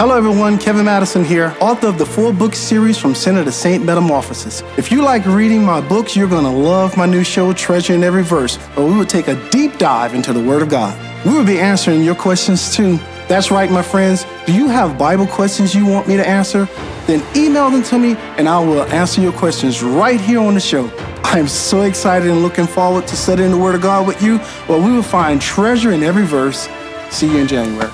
Hello, everyone. Kevin Madison here, author of the four book series From Sinner to Saint Metamorphosis. If you like reading my books, you're going to love my new show, Treasure in Every Verse, where we will take a deep dive into the Word of God. We will be answering your questions too. That's right, my friends. Do you have Bible questions you want me to answer? Then email them to me and I will answer your questions right here on the show. I'm so excited and looking forward to studying the Word of God with you, where we will find treasure in every verse. See you in January.